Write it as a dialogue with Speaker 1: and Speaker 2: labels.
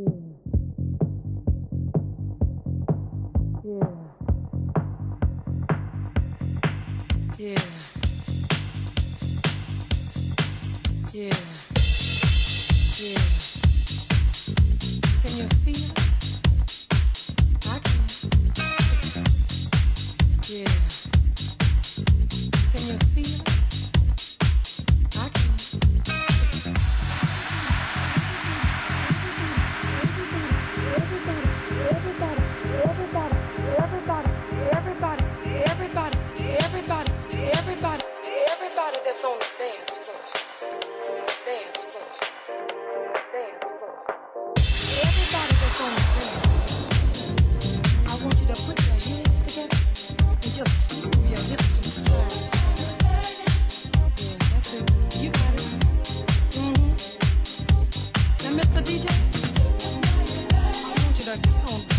Speaker 1: Yeah. Yeah. Yeah. Can you feel? Everybody that's on the dance floor. Dance floor. Dance floor. Everybody that's on the dance floor. I want you to put your hands together and just move your hips to the side. That's it. You got it. Mhm. Now, Mr. DJ, I want you to get on